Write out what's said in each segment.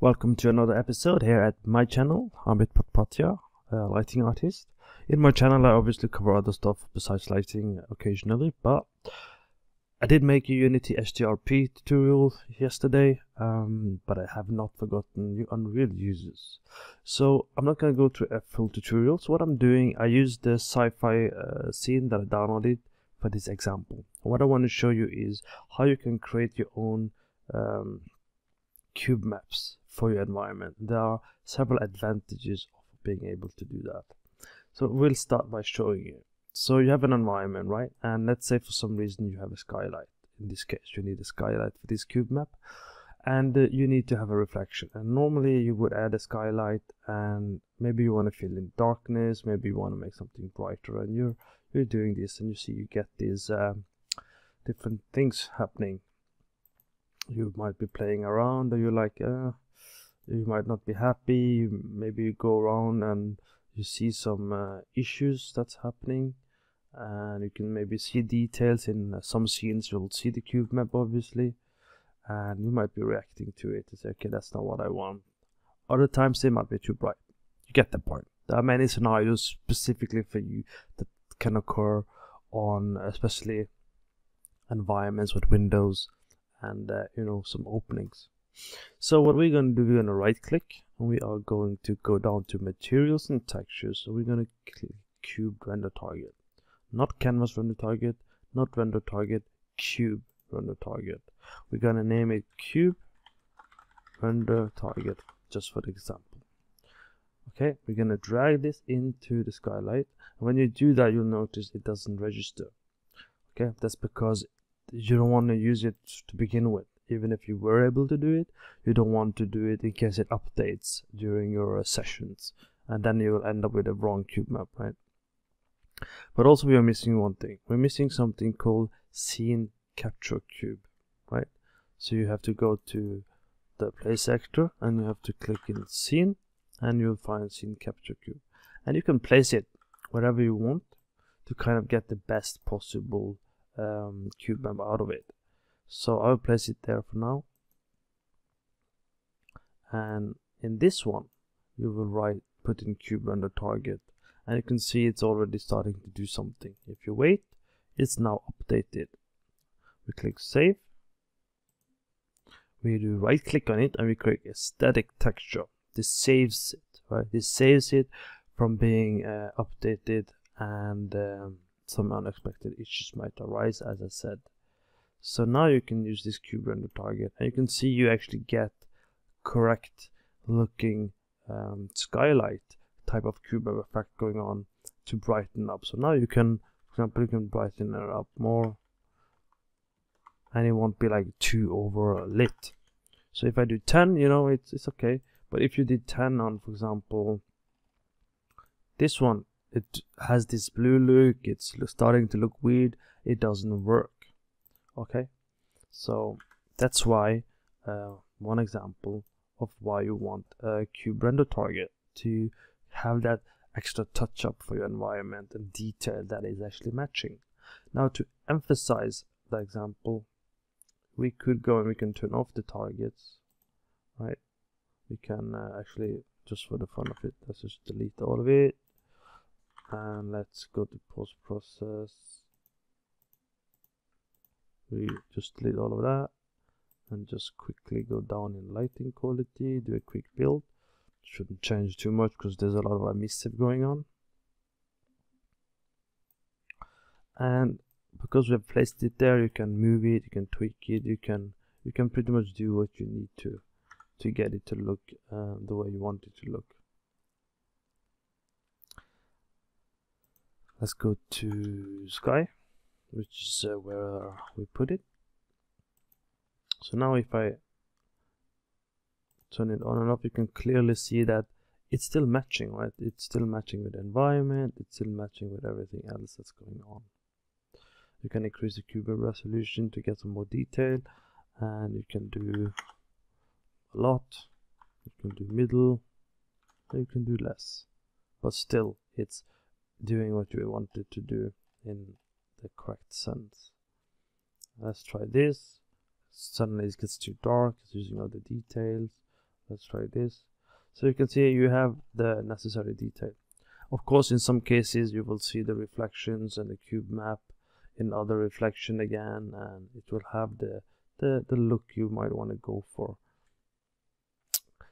Welcome to another episode here at my channel, Amit Patpatia, a lighting artist. In my channel I obviously cover other stuff besides lighting occasionally, but I did make a Unity HDRP tutorial yesterday, um, but I have not forgotten Unreal users. So I'm not going to go through a full tutorial, so what I'm doing, I use the sci-fi uh, scene that I downloaded for this example. what I want to show you is how you can create your own um, cube maps for your environment. There are several advantages of being able to do that. So we'll start by showing you. So you have an environment, right? And let's say for some reason you have a skylight. In this case, you need a skylight for this cube map. And uh, you need to have a reflection. And normally you would add a skylight and maybe you want to fill in darkness, maybe you want to make something brighter and you're you're doing this and you see you get these um, different things happening you might be playing around or you're like uh, you might not be happy maybe you go around and you see some uh, issues that's happening. And you can maybe see details in uh, some scenes you'll see the cube map obviously. And you might be reacting to it and say okay that's not what i want. Other times they might be too bright. You get the point. There are many scenarios specifically for you that can occur on especially environments with windows and uh, you know some openings so what we're going to do we're going to right click and we are going to go down to materials and textures. So we're going to click cube render target. Not canvas render target not render target cube render target. We're going to name it cube render target just for the example. Okay we're going to drag this into the skylight. And when you do that you'll notice it doesn't register. Okay that's because you don't want to use it to begin with even if you were able to do it you don't want to do it in case it updates during your uh, sessions. And then you will end up with a wrong cube map right? But also we are missing one thing. We're missing something called scene capture cube right? So you have to go to the place actor and you have to click in scene and you'll find scene capture cube. And you can place it wherever you want to kind of get the best possible um, cube map out of it so I'll place it there for now. And in this one you will write put in cube render target. And you can see it's already starting to do something. If you wait it's now updated. We click save. We do right click on it and we create a static texture. This saves it right? This saves it from being uh, updated and um, some unexpected issues might arise as I said so now you can use this cube render target and you can see you actually get correct looking um, skylight type of cube effect going on to brighten up. So now you can for example you can brighten it up more and it won't be like too over lit so if I do 10 you know it's, it's okay. But if you did 10 on for example this one it has this blue look. It's starting to look weird. It doesn't work okay? So that's why uh, one example of why you want a cube render target to have that extra touch up for your environment and detail that is actually matching. Now to emphasize the example we could go and we can turn off the targets right? We can uh, actually just for the fun of it let's just delete all of it. And let's go to post process we just delete all of that and just quickly go down in lighting quality do a quick build. Shouldn't change too much because there's a lot of a emissive going on. And because we have placed it there you can move it you can tweak it you can you can pretty much do what you need to to get it to look uh, the way you want it to look. Let's go to sky which is uh, where we put it. So now if I turn it on and off you can clearly see that it's still matching right? It's still matching with the environment. It's still matching with everything else that's going on. You can increase the cube resolution to get some more detail and you can do a lot. You can do middle you can do less. But still it's doing what you wanted to do in the correct sense. Let's try this. Suddenly it gets too dark, it's using all the details. let's try this so you can see you have the necessary detail of course in some cases you will see the reflections and the cube map in other reflection again and it will have the the, the look you might want to go for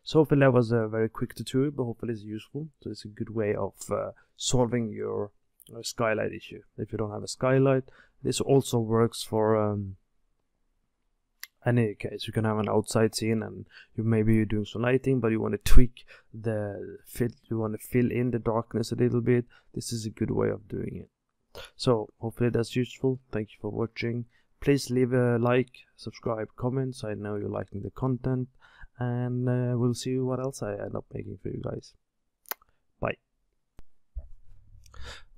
so hopefully that was a very quick tutorial but hopefully it's useful so it's a good way of uh, solving your uh, skylight issue. If you don't have a skylight this also works for um, any case. You can have an outside scene and you maybe you're doing some lighting but you want to tweak the fill you want to fill in the darkness a little bit. This is a good way of doing it. So hopefully that's useful. Thank you for watching. Please leave a like subscribe comments i know you're liking the content. And uh, we'll see what else i end up making for you guys. Bye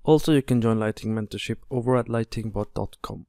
also you can join lighting mentorship over at lightingbot.com